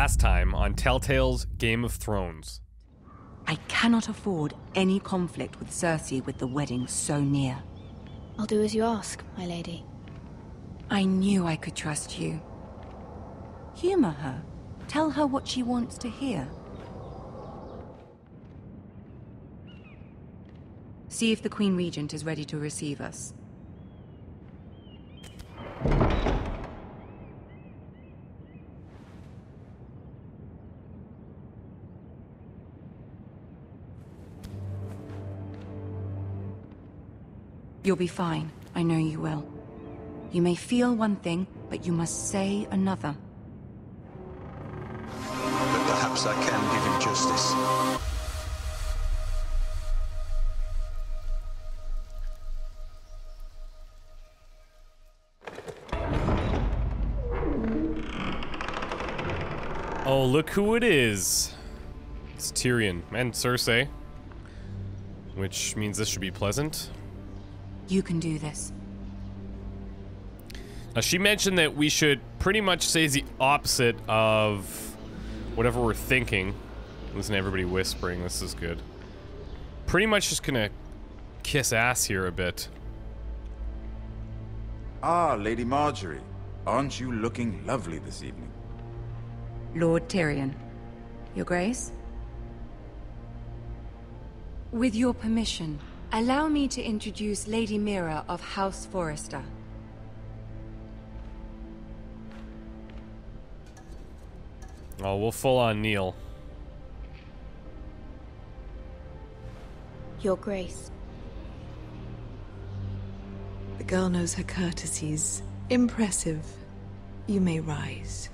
last time on Telltale's Game of Thrones. I cannot afford any conflict with Cersei with the wedding so near. I'll do as you ask, my lady. I knew I could trust you. Humor her. Tell her what she wants to hear. See if the Queen Regent is ready to receive us. You'll be fine. I know you will. You may feel one thing, but you must say another. But perhaps I can give him justice. Oh, look who it is. It's Tyrion and Cersei. Which means this should be pleasant. You can do this. Now, she mentioned that we should pretty much say the opposite of whatever we're thinking. Listen to everybody whispering. This is good. Pretty much just gonna kiss ass here a bit. Ah, Lady Margaery. Aren't you looking lovely this evening? Lord Tyrion. Your Grace? With your permission, allow me to introduce Lady Mira of House Forrester. Oh, we'll full on kneel. Your Grace. The girl knows her courtesies. Impressive. You may rise.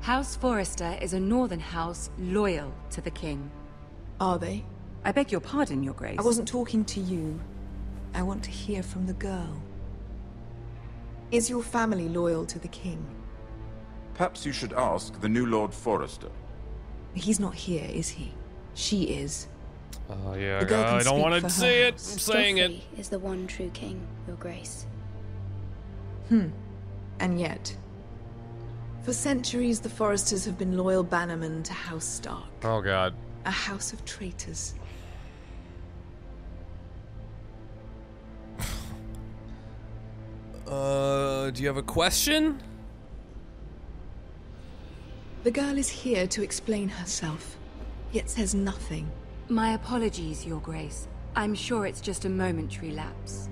House Forrester is a northern house loyal to the king. Are they? I beg your pardon, Your Grace. I wasn't talking to you. I want to hear from the girl. Is your family loyal to the king? Perhaps you should ask the new Lord Forrester. He's not here, is he? She is. Oh, yeah, The girl can I don't want to her say it. I'm saying it. Joffrey is the one true king, Your Grace. Hmm. And yet. For centuries, the Forresters have been loyal bannermen to House Stark, Oh, God. a house of traitors. Uh, do you have a question? The girl is here to explain herself, yet says nothing. My apologies, Your Grace. I'm sure it's just a momentary lapse.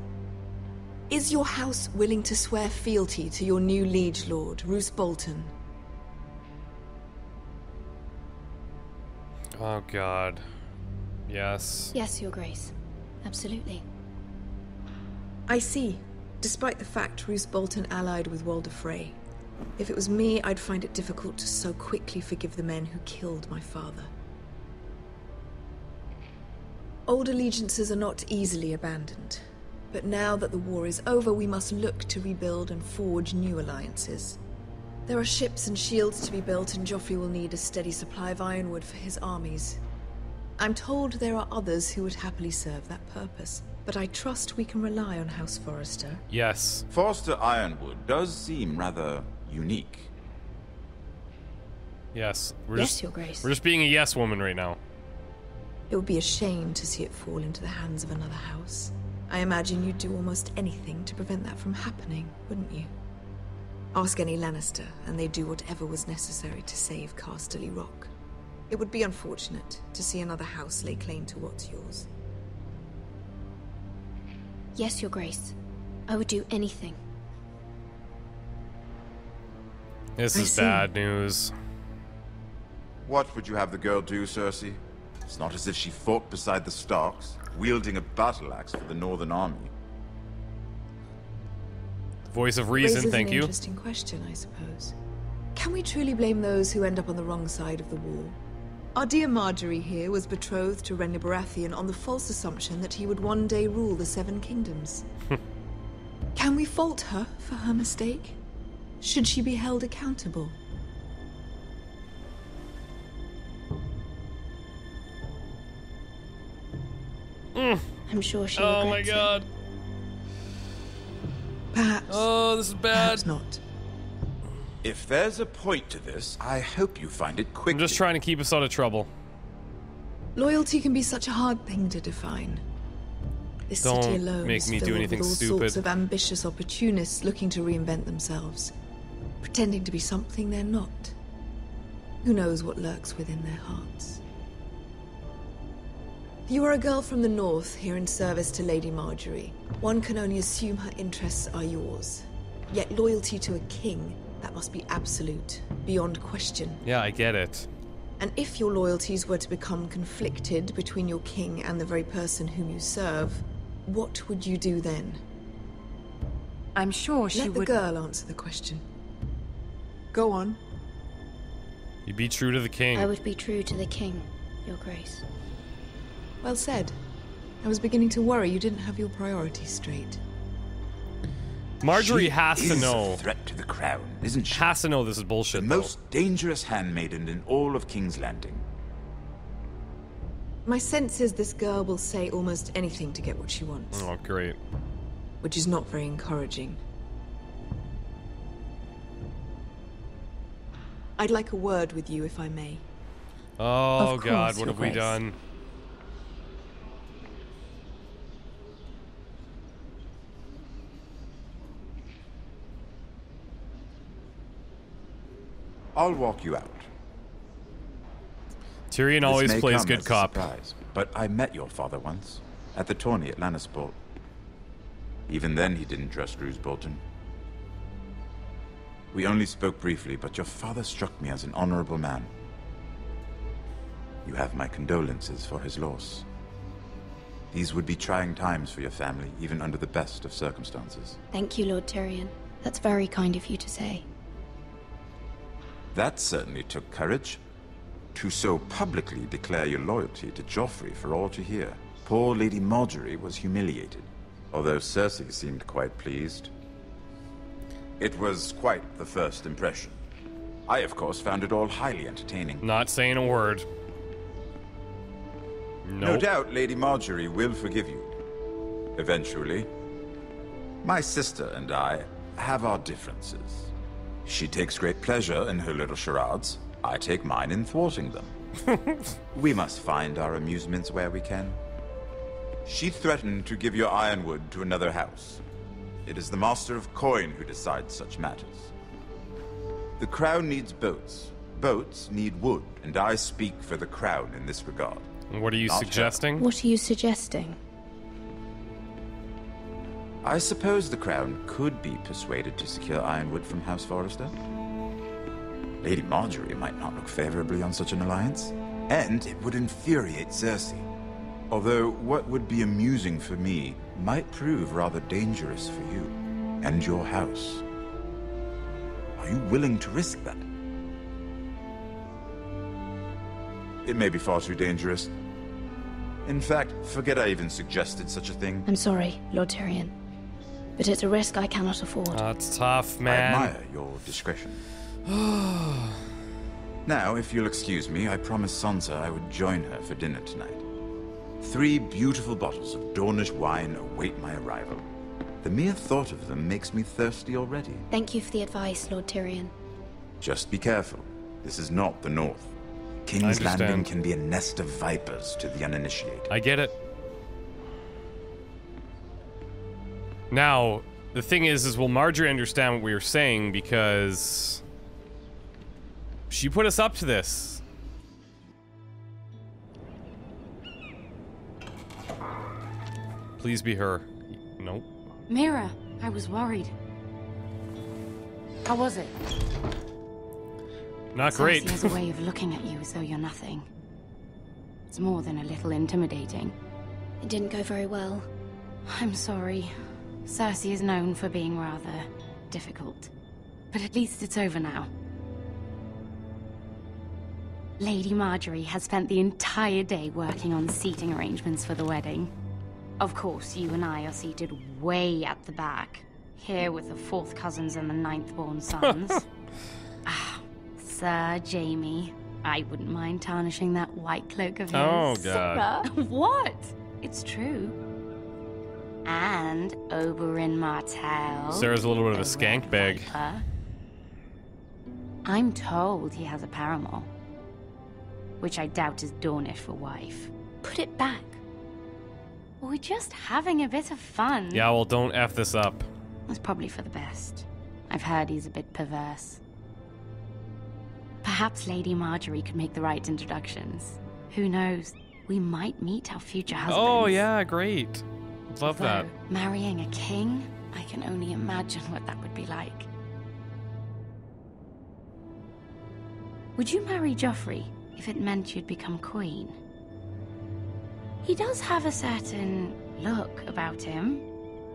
Is your house willing to swear fealty to your new liege lord, Roose Bolton? Oh, God. Yes. Yes, Your Grace. Absolutely. I see. Despite the fact Roose Bolton allied with Walder Frey. If it was me, I'd find it difficult to so quickly forgive the men who killed my father. Old allegiances are not easily abandoned. But now that the war is over, we must look to rebuild and forge new alliances. There are ships and shields to be built, and Joffrey will need a steady supply of ironwood for his armies. I'm told there are others who would happily serve that purpose, but I trust we can rely on House Forrester. Yes. Forrester Ironwood does seem rather unique. Yes. We're yes, just, Your Grace. We're just being a yes woman right now. It would be a shame to see it fall into the hands of another house. I imagine you'd do almost anything to prevent that from happening, wouldn't you? Ask any Lannister, and they'd do whatever was necessary to save Casterly Rock. It would be unfortunate to see another house lay claim to what's yours. Yes, Your Grace. I would do anything. This I is see. bad news. What would you have the girl do, Cersei? It's not as if she fought beside the Starks, wielding a battle axe for the Northern Army. Voice of reason, Raises thank an you. interesting question, I suppose. Can we truly blame those who end up on the wrong side of the war? Our dear Margaery here was betrothed to Renly Baratheon on the false assumption that he would one day rule the Seven Kingdoms. Can we fault her for her mistake? Should she be held accountable? Mm. I'm sure she Oh my regrets it. god. Perhaps. Oh, this is bad. Perhaps not. If there's a point to this, I hope you find it quickly. I'm just trying to keep us out of trouble. Loyalty can be such a hard thing to define. This Don't city alone make is me do filled anything with all stupid. sorts of ambitious opportunists looking to reinvent themselves, pretending to be something they're not. Who knows what lurks within their hearts? You are a girl from the north, here in service to Lady Margaery. One can only assume her interests are yours. Yet loyalty to a king, that must be absolute, beyond question. Yeah, I get it. And if your loyalties were to become conflicted between your king and the very person whom you serve, what would you do then? I'm sure she Let the would. girl answer the question. Go on. You'd be true to the king. I would be true to the king, Your Grace. Well said. I was beginning to worry you didn't have your priorities straight. Margaery She has to know. A threat to the crown, isn't she? Has to know this is the bullshit. though. most dangerous handmaiden in all of King's Landing. My sense is this girl will say almost anything to get what she wants, Oh, great. which is not very encouraging. I'd like a word with you, if I may. Oh Of God, what Your have we Grace. done? I'll walk you out. Tyrion This always plays good cop. surprise, but I met your father once at the tourney at Lannisport. Even then, he didn't trust Roose Bolton. We only spoke briefly, but your father struck me as an honorable man. You have my condolences for his loss. These would be trying times for your family, even under the best of circumstances. Thank you, Lord Tyrion. That's very kind of you to say. That certainly took courage. To so publicly declare your loyalty to Joffrey for all to hear. Poor Lady Margaery was humiliated, although Cersei seemed quite pleased. It was quite the first impression. I, of course, found it all highly entertaining. Not saying a word. No doubt Lady Margaery will forgive you. Eventually. My sister and I have our differences. She takes great pleasure in her little charades. I take mine in thwarting them. we must find our amusements where we can. She threatened to give your ironwood to another house. It is the Master of Coin who decides such matters. The Crown needs boats. Boats need wood, and I speak for the Crown in this regard. What are you Not her. suggesting? What are you suggesting? I suppose the Crown could be persuaded to secure Ironwood from House Forrester. Lady Margaery might not look favorably on such an alliance, and it would infuriate Cersei. Although what would be amusing for me might prove rather dangerous for you and your house. Are you willing to risk that? It may be far too dangerous. In fact, forget I even suggested such a thing. I'm sorry, Lord Tyrion. But it's a risk I cannot afford. Ah, That's tough, man. I man. admire your discretion. now, if you'll excuse me, I promised Sansa I would join her for dinner tonight. Three beautiful bottles of Dornish wine await my arrival. The mere thought of them makes me thirsty already. Thank you for the advice, Lord Tyrion. Just be careful. This is not the North. King's. Landing can be a nest of vipers to the uninitiated. I get it. Now, the thing is, is will Margaery understand what we were saying because she put us up to this. Please be her. Nope. Mira, I was worried. How was it? Not great. Cersei has a way of looking at you as though you're nothing. It's more than a little intimidating. It didn't go very well. I'm sorry. Cersei is known for being rather difficult. But at least it's over now. Lady Margaery has spent the entire day working on seating arrangements for the wedding. Of course, you and I are seated way at the back, here with the fourth cousins and the ninth born sons. ah, Sir Jaime, I wouldn't mind tarnishing that white cloak of his. Oh, God. what? It's true. And Oberyn Martell. Sarah's a little bit of a skank bag. Viper. I'm told he has a paramour. Which I doubt is Dornish for wife. Put it back. We're just having a bit of fun. Yeah, well, don't F this up. That's probably for the best. I've heard he's a bit perverse. Perhaps Lady Margaery could make the right introductions. Who knows? We might meet our future oh, husbands. Oh, yeah, great. Love that. Marrying a king, I can only imagine what that would be like. Would you marry Joffrey if it meant you'd become queen? He does have a certain look about him,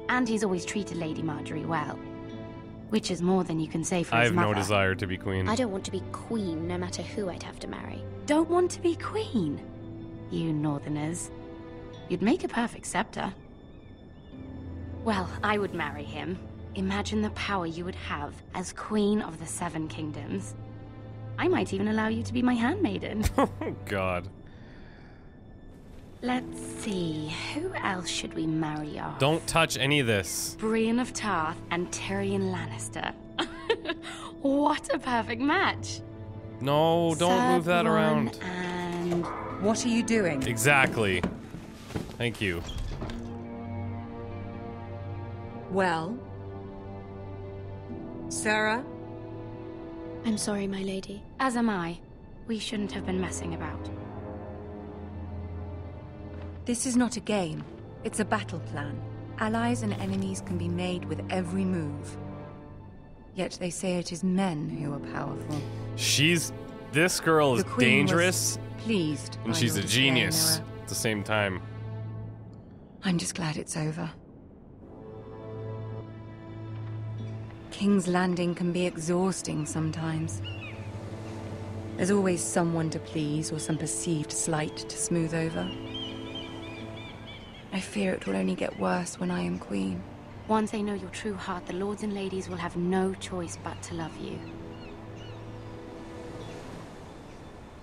and he's always treated Lady Margaery well. Which is more than you can say for I his have mother. no desire to be queen. I don't want to be queen no matter who I'd have to marry. Don't want to be queen? You northerners. You'd make a perfect scepter. Well, I would marry him. Imagine the power you would have as queen of the Seven Kingdoms. I might even allow you to be my handmaiden. oh, God. Let's see, who else should we marry off? Don't touch any of this. Brienne of Tarth and Tyrion Lannister. what a perfect match. No, don't move that around. Bronn And What are you doing? Exactly. Thank you. Well? Sarah? I'm sorry, my lady. as am I. We shouldn't have been messing about. This is not a game. It's a battle plan. Allies and enemies can be made with every move. Yet they say it is men who are powerful. She's. This girl is The Queen was dangerous, Pleased. and she's a genius Noah. at the same time. I'm just glad it's over. King's Landing can be exhausting sometimes. There's always someone to please or some perceived slight to smooth over. I fear it will only get worse when I am queen. Once they know your true heart, the lords and ladies will have no choice but to love you.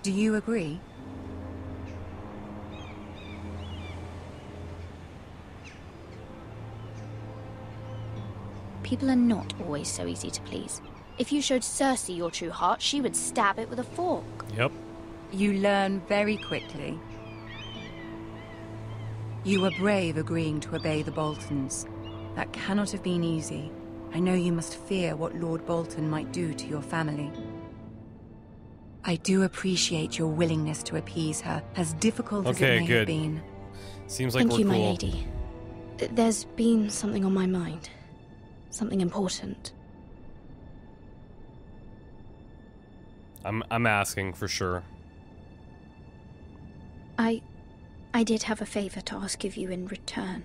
Do you agree? People are not always so easy to please. If you showed Cersei your true heart, she would stab it with a fork. Yep. You learn very quickly. You were brave agreeing to obey the Boltons. That cannot have been easy. I know you must fear what Lord Bolton might do to your family. I do appreciate your willingness to appease her, as difficult as it may good. have been. Seems like Thank we're you, my lady. There's been something on my mind. Something important. I'm I'm asking for sure. I. I did have a favor to ask of you in return.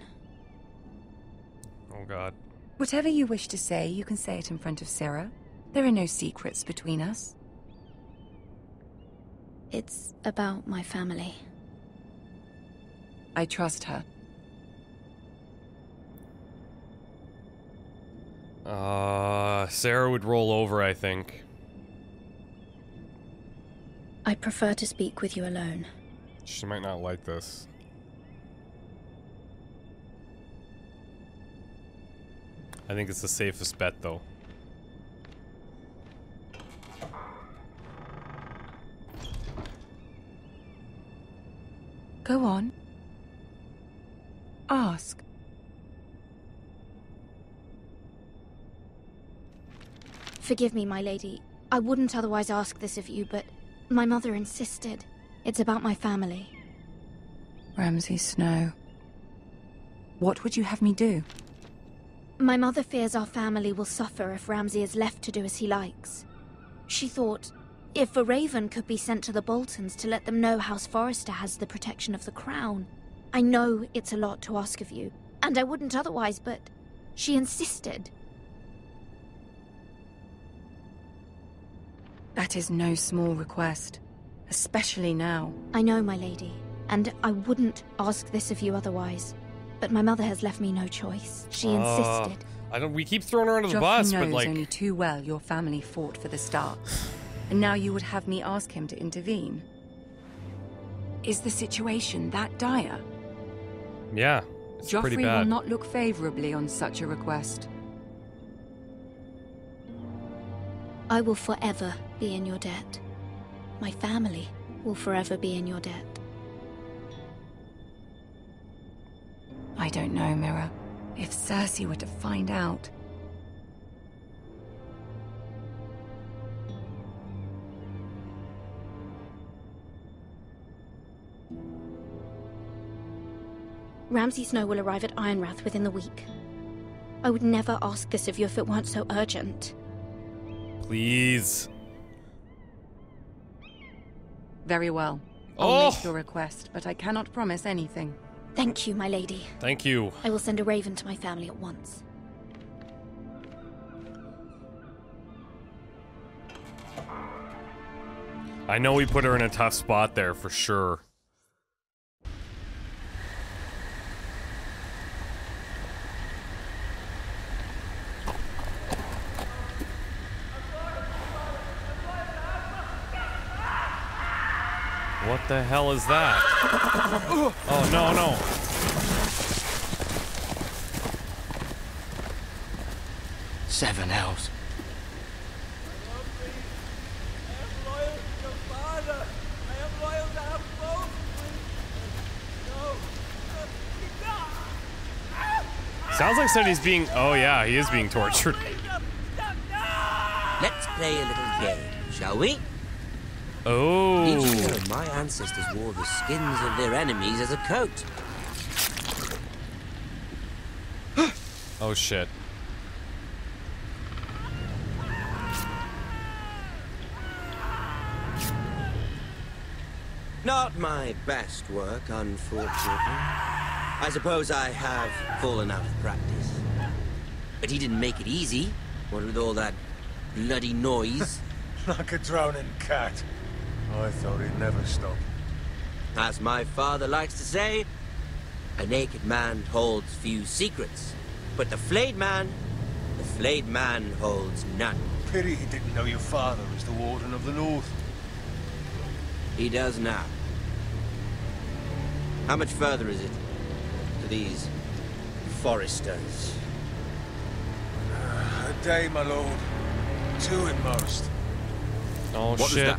Oh God. Whatever you wish to say, you can say it in front of Sarah. There are no secrets between us. It's about my family. I trust her. Uh, Sarah would roll over, I think. I prefer to speak with you alone. She might not like this. I think it's the safest bet, though. Go on. Forgive me, my lady. I wouldn't otherwise ask this of you, but my mother insisted. It's about my family. Ramsay Snow. What would you have me do? My mother fears our family will suffer if Ramsay is left to do as he likes. She thought if a raven could be sent to the Boltons to let them know House Forrester has the protection of the crown. I know it's a lot to ask of you, and I wouldn't otherwise, but she insisted. That is no small request, especially now. I know, my lady, and I wouldn't ask this of you otherwise. But my mother has left me no choice. She Uh, insisted. I don't. We keep throwing her under the bus, knows but like, only too well your family fought for the Stark, and now you would have me ask him to intervene. Is the situation that dire? yeah, it's pretty Joffrey will not look favorably on such a request. I will forever be in your debt. My family will forever be in your debt. I don't know, Mira. If Cersei were to find out... Ramsay Snow will arrive at Ironrath within the week. I would never ask this of you if it weren't so urgent. Please. Very well. I'll Oh! make your request, but I cannot promise anything. Thank you, my lady. Thank you. I will send a raven to my family at once. I know we put her in a tough spot there for sure. What the hell is that? Oh, no, no. Seven elves. Sounds like somebody's being. Oh, yeah, he is being tortured. Let's play a little game, shall we? Did you Oh. my ancestors wore the skins of their enemies as a coat? Oh, shit. Not my best work, unfortunately. I suppose I have fallen out of practice. But he didn't make it easy, what with all that bloody noise. Like a drowning cat. I thought he'd never stop. As my father likes to say, a naked man holds few secrets. But the flayed man, the flayed man holds none. Pity he didn't know your father was the Warden of the North. He does now. How much further is it to these foresters? A day, my lord. Two at most. Oh, What was shit.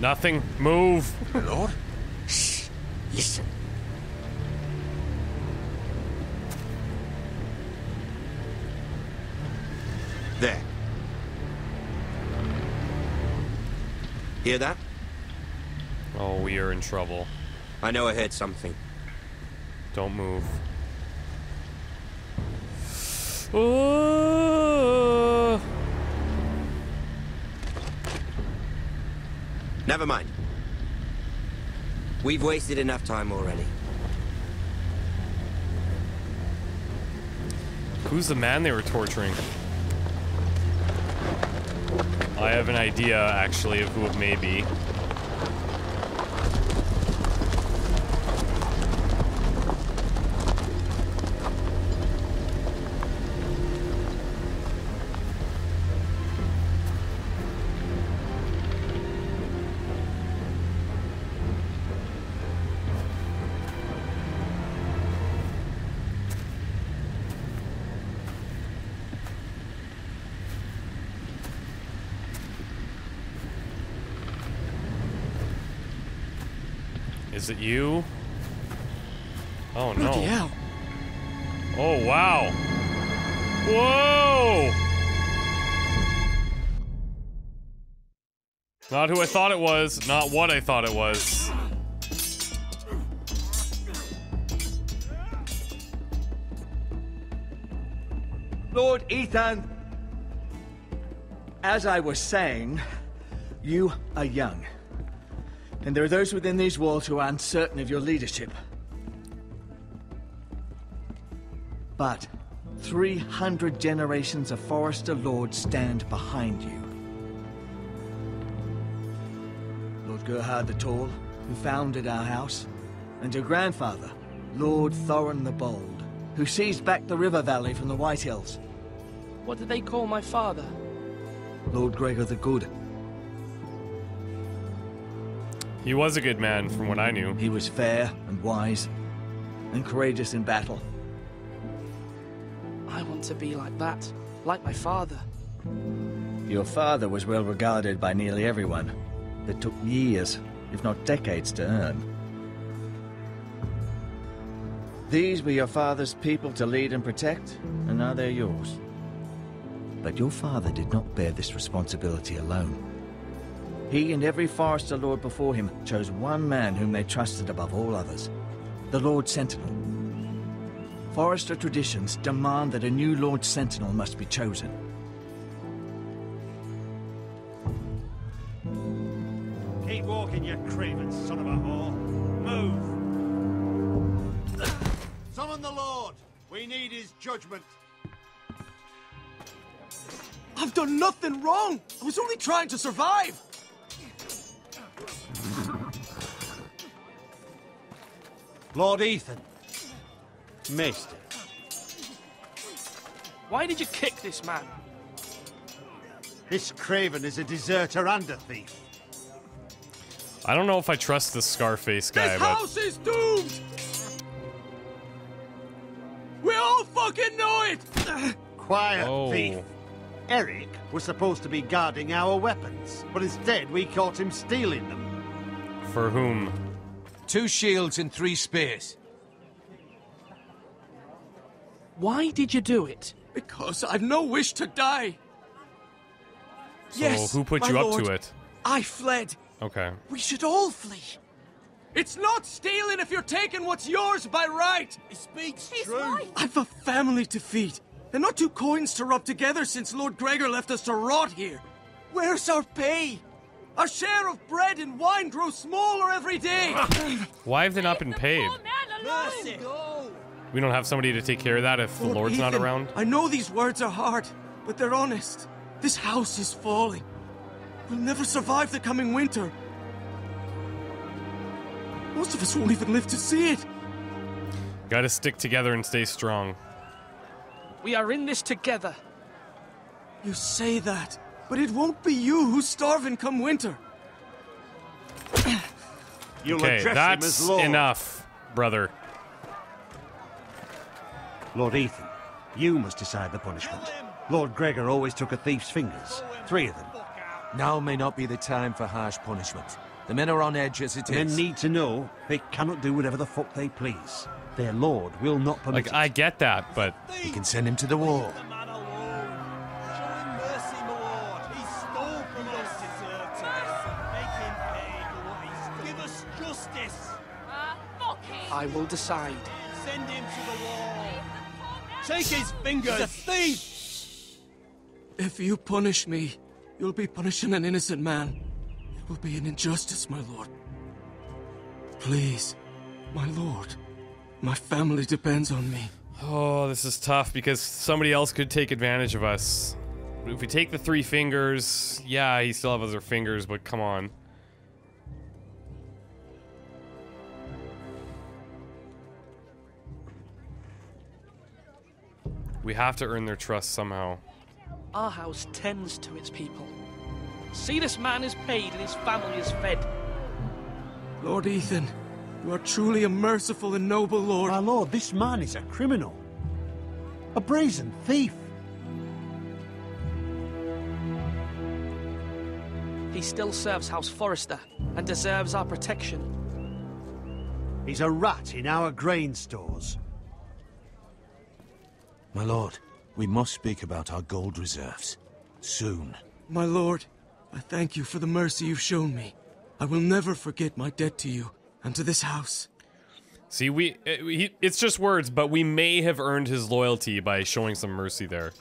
That? Nothing. Move. My lord? Shh! Listen. There. Hear that? Oh, we are in trouble. I know I heard something. Don't move. Oh. Never mind. We've wasted enough time already. Who's the man they were torturing? I have an idea, actually, of who it may be. Is it you? Oh no. Bloody hell. Oh wow. Whoa! Not who I thought it was, not what I thought it was. Lord Ethan, as I was saying, you are young. And there are those within these walls who are uncertain of your leadership. But 300 generations of Forrester Lords stand behind you. Lord Gerhard the Tall, who founded our house, and your grandfather, Lord Thorin the Bold, who seized back the river valley from the White Hills. What did they call my father? Lord Gregor the Good. He was a good man from what I knew. He was fair and wise, and courageous in battle. I want to be like that, like my father. Your father was well regarded by nearly everyone. It took years, if not decades, to earn. These were your father's people to lead and protect, and now they're yours. But your father did not bear this responsibility alone. He and every Forrester Lord before him chose one man whom they trusted above all others, the Lord Sentinel. Forrester traditions demand that a new Lord Sentinel must be chosen. Keep walking, you craven son of a whore. Move! Summon the Lord! We need his judgment. I've done nothing wrong! I was only trying to survive! Lord Ethan. Maester. Why did you kick this man? This Craven is a deserter and a thief. I don't know if I trust this Scarface guy, This but house is doomed! We all fucking know it! Quiet, Oh. thief. Eric was supposed to be guarding our weapons, but instead we caught him stealing them. for whom? Two shields and three spears. Why did you do it? Because I've no wish to die. So yes, who put my you up lord. to it? I fled. Okay. We should all flee. It's not stealing if you're taking what's yours by right. He speaks true. I've a family to feed, and not two coins to rub together since Lord Gregor left us to rot here. Where's our pay? Our share of bread and wine grows smaller every day. Why have they not been paid? We don't have somebody to take care of that if the Lord Lord's not around? I know these words are hard, but they're honest. This house is falling. We'll never survive the coming winter. Most of us won't even live to see it. Gotta stick together and stay strong. We are in this together. You say that, but it won't be you who's starving come winter. You'll okay, address him that's as Lord. enough, brother. Lord Ethan, you must decide the punishment. Lord Gregor always took a thief's fingers. Three of them. Now may not be the time for harsh punishment. The men are on edge as it The men need to know they cannot do whatever the fuck they please. Their lord will not permit Like, I get that, but We can send him to the wall. I will decide. Send him to the wall. Take his fingers. He's a thief. If you punish me, you'll be punishing an innocent man. It will be an injustice, my lord. Please, my lord. My family depends on me. Oh, this is tough because somebody else could take advantage of us. If we take the three fingers, yeah, he still has other fingers, but come on. We have to earn their trust somehow. Our house tends to its people. See, this man is paid and his family is fed. Lord Ethan, you are truly a merciful and noble lord. My lord, this man is a criminal. A brazen thief. He still serves House Forrester and deserves our protection. He's a rat in our grain stores. My lord, we must speak about our gold reserves. Soon. My lord, I thank you for the mercy you've shown me. I will never forget my debt to you and to this house. See, we eh, it, it's just words, but we may have earned his loyalty by showing some mercy there.